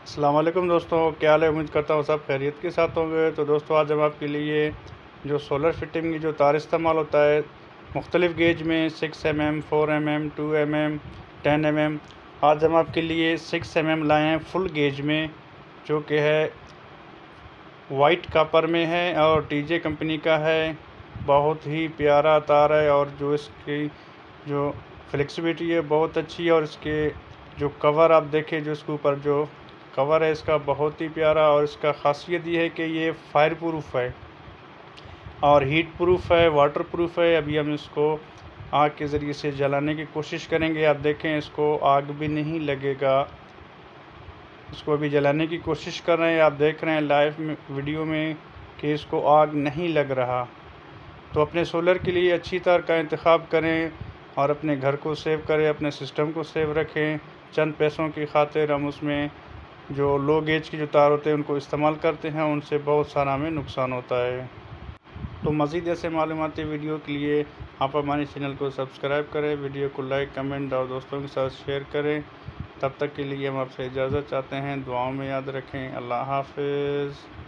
السلام علیکم دوستوں، کیا حال ہے؟ امید کرتا ہوں سب خیریت کے ساتھ ہوں گے۔ تو دوستوں آج ہم آپ کے لیے جو سولر فٹنگ کی جو تار استعمال ہوتا ہے، مختلف گیج میں six M M four M M two M M ten M M آج ہم آپ کے لیے سکس ایم ایم لائے ہیں فل گیج میں، جو کہ ہے وائٹ کاپر میں ہے اور ٹی جے کمپنی کا ہے۔ بہت ہی پیارا تار ہے اور جو اس کی جو فلیکسیبلٹی ہے، بہت اچھی ہے اور اس کے جو کور آپ دیکھیں، جو اس کے اوپر جو کور ہے اس کا بہت ہی پیارا اور اس کا خاصیت یہ ہے کہ یہ فائر پروف ہے اور ہیٹ پروف ہے واٹر پروف ہے۔ ابھی ہم اس کو آگ کے ذریعے سے جلانے کی کوشش کریں گے۔ آپ دیکھیں اس کو آگ بھی نہیں لگے گا۔ اس کو ابھی جلانے کی کوشش کر رہے ہیں۔ آپ دیکھ رہے ہیں لائیو ویڈیو میں کہ اس کو آگ نہیں لگ رہا۔ تو اپنے سولر کے لیے اچھی تار کا انتخاب کریں اور اپنے گھر کو سیو کریں، اپنے سسٹم کو سیو رکھیں۔ چند پیسوں کی خاطر ہم اس میں جو لو گیج کی جو تار ہوتے ہیں، ان کو استعمال کرتے ہیں، ان سے بہت سارا ہمیں نقصان ہوتا ہے۔ تو مزید ایسے معلوماتی ویڈیو کے لیے آپ ہمارے چینل کو سبسکرائب کریں، ویڈیو کو لائک، کمنٹ اور دوستوں کے ساتھ شیئر کریں۔ تب تک کے لیے ہم آپ سے اجازت چاہتے ہیں، دعاؤں میں یاد رکھیں۔ اللہ حافظ۔